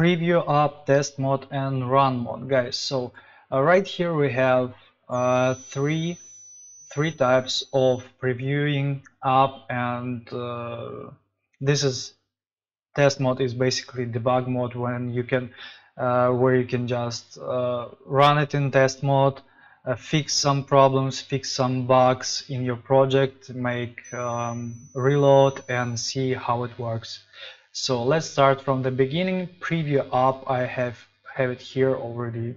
preview app, test mode, and run mode, guys. So uh, right here we have uh, three three types of previewing app, and uh, this is test mode is basically debug mode when you can uh, where you can just uh, run it in test mode uh, fix some problems, fix some bugs in your project, make um, reload and see how it works. So let's start from the beginning. Preview app, I have have it here already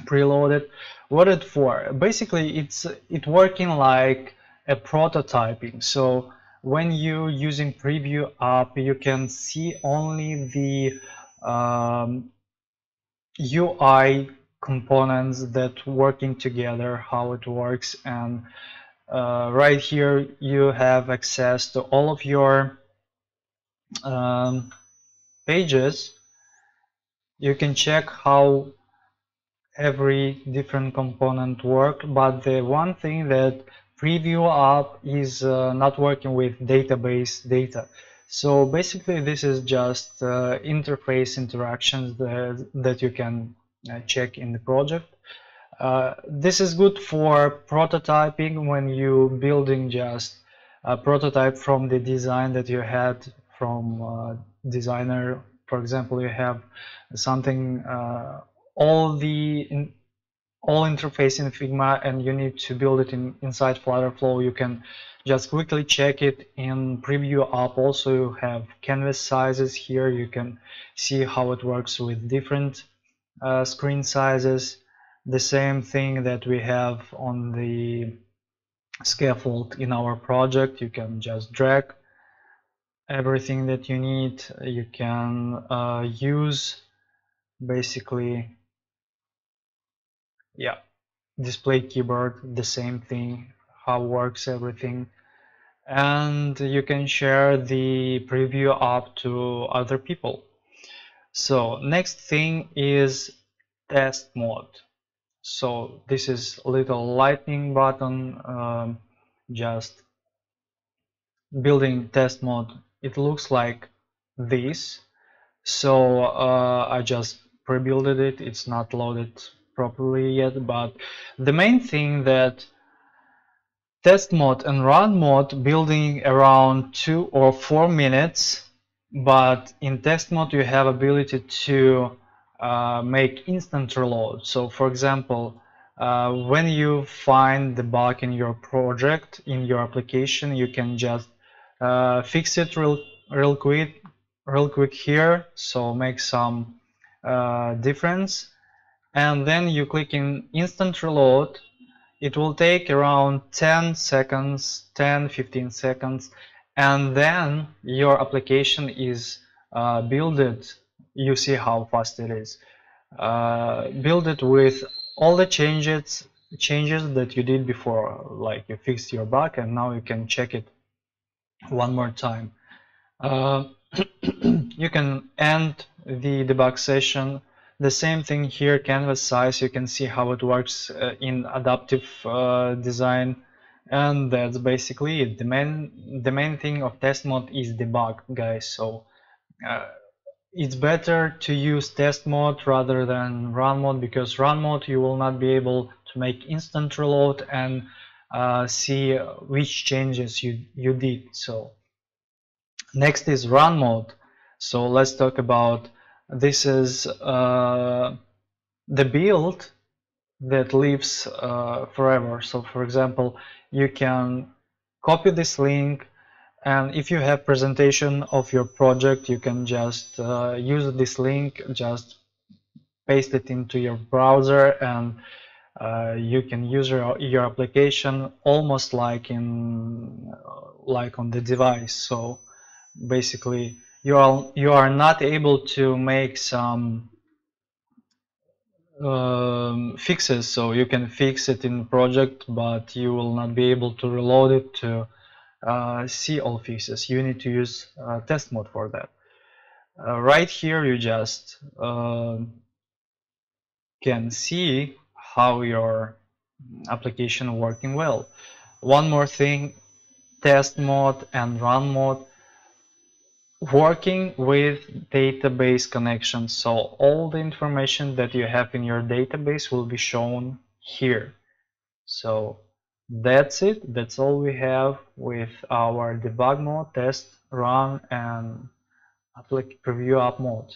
preloaded. What it for? Basically, it's it working like a prototyping. So when you using preview app, you can see only the um, UI components that working together, how it works, and uh, right here you have access to all of your um, pages. You can check how every different component work, but the one thing that preview app is uh, not working with database data. So basically this is just uh, interface interactions that, that you can uh, check in the project. Uh, this is good for prototyping when you building just a prototype from the design that you had from uh, designer. For example, you have something uh, all the in, all interface in Figma and you need to build it in inside Flutterflow. You can just quickly check it in preview app. Also, you have canvas sizes here. You can see how it works with different uh, screen sizes the same thing that we have on the scaffold in our project you can just drag everything that you need you can uh, use basically yeah display keyboard the same thing how works everything and you can share the preview app to other people so next thing is test mode. So this is little lightning button, um, just building test mode. It looks like this. So uh, I just pre-builded it. It's not loaded properly yet, but the main thing that test mode and run mode building around two or four minutes but in test mode you have ability to uh, make instant reload so for example uh, when you find the bug in your project in your application you can just uh, fix it real real quick real quick here so make some uh, difference. And then you click in instant reload. It will take around 10 seconds 10 15 seconds. And then your application is uh, built you see how fast it is. Uh, build it with all the changes changes that you did before like you fixed your bug and now you can check it one more time. Uh, you can end the debug session. The same thing here canvas size. You can see how it works uh, in adaptive uh, design. And that's basically it. The main the main thing of test mode is debug guys. So uh, it's better to use test mode rather than run mode because run mode you will not be able to make instant reload and uh, see which changes you you did. So next is run mode. So let's talk about this is uh, the build that lives uh, forever. So for example you can copy this link and if you have presentation of your project you can just uh, use this link just paste it into your browser and uh, you can use your, your application almost like in uh, like on the device. So basically you are you are not able to make some um, fixes. So you can fix it in project but you will not be able to reload it to uh, see all fixes. You need to use uh, test mode for that. Uh, right here you just um, can see how your application working well one more thing test mode and run mode working with database connections. So all the information that you have in your database will be shown here. So that's it. That's all we have with our debug mode, test, run, and preview app mode.